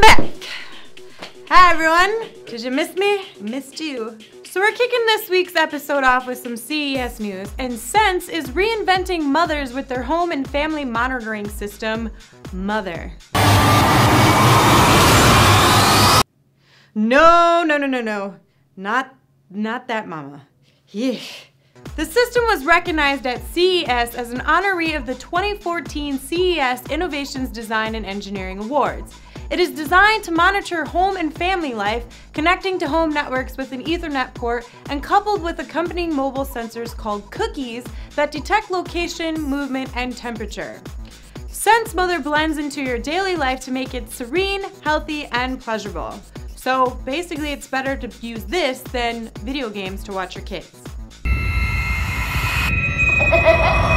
Back. Hi everyone. Did you miss me? Missed you. So we're kicking this week's episode off with some CES news, and Sense is reinventing mothers with their home and family monitoring system, Mother. No, no, no, no, no. Not not that mama. Yeah. The system was recognized at CES as an honoree of the 2014 CES Innovations Design and Engineering Awards. It is designed to monitor home and family life, connecting to home networks with an Ethernet port and coupled with accompanying mobile sensors called cookies that detect location, movement, and temperature. Sense Mother blends into your daily life to make it serene, healthy, and pleasurable. So basically it's better to use this than video games to watch your kids.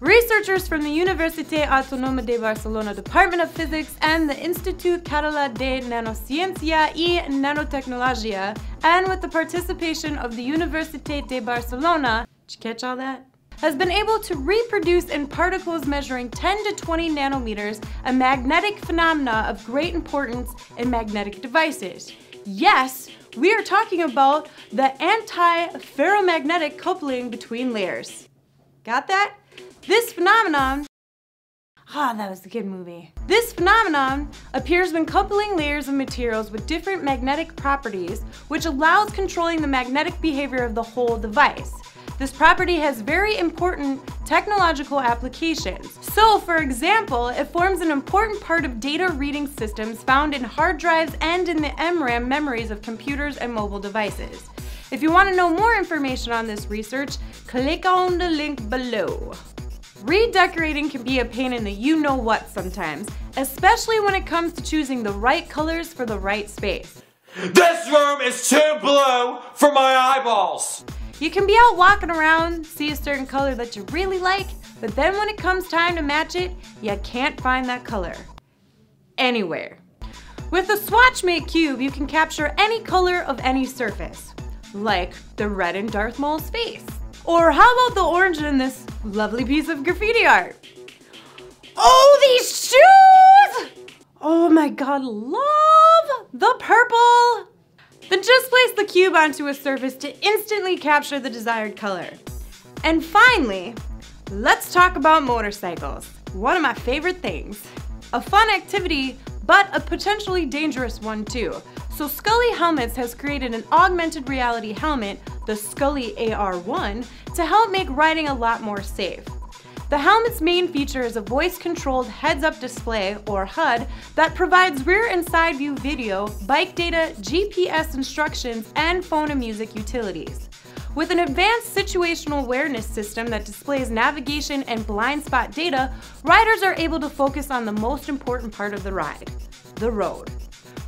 Researchers from the Université Autónoma de Barcelona Department of Physics and the Institut Català de Nanociencia y Nanotecnologia, and with the participation of the Université de Barcelona, did you catch all that? has been able to reproduce in particles measuring 10 to 20 nanometers a magnetic phenomena of great importance in magnetic devices. Yes, we are talking about the anti-ferromagnetic coupling between layers. Got that? This phenomenon Ah, that was a good movie. This phenomenon appears when coupling layers of materials with different magnetic properties, which allows controlling the magnetic behavior of the whole device. This property has very important technological applications. So, for example, it forms an important part of data reading systems found in hard drives and in the MRAM memories of computers and mobile devices. If you want to know more information on this research, click on the link below. Redecorating can be a pain in the you-know-what sometimes, especially when it comes to choosing the right colors for the right space. This room is too blue for my eyeballs! You can be out walking around, see a certain color that you really like, but then when it comes time to match it, you can't find that color. Anywhere. With the Swatchmate Cube, you can capture any color of any surface, like the red in Darth Maul's face. Or how about the orange in this lovely piece of graffiti art? Oh, these shoes! Oh my god, love the purple! Then just place the cube onto a surface to instantly capture the desired color. And finally, let's talk about motorcycles. One of my favorite things. A fun activity, but a potentially dangerous one too. So Skully Helmets has created an augmented reality helmet, the Skully AR1, to help make riding a lot more safe. The helmet's main feature is a voice-controlled heads-up display, or HUD, that provides rear and side view video, bike data, GPS instructions, and phone and music utilities. With an advanced situational awareness system that displays navigation and blind spot data, riders are able to focus on the most important part of the ride, the road.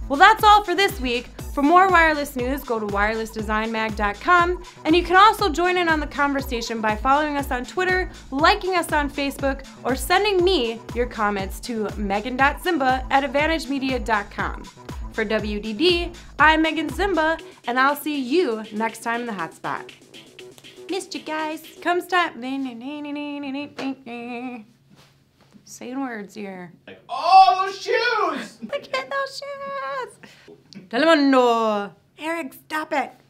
Well, that's all for this week. For more wireless news, go to wirelessdesignmag.com, and you can also join in on the conversation by following us on Twitter, liking us on Facebook, or sending me your comments to meaghan.ziemba at advantagemedia.com. For WDD, I'm Meaghan Ziemba, and I'll see you next time in the hotspot. Missed you guys. Come stop. Saying words here. Like, oh, those shoes! Look at those shoes. Telemundo. Eric, stop it.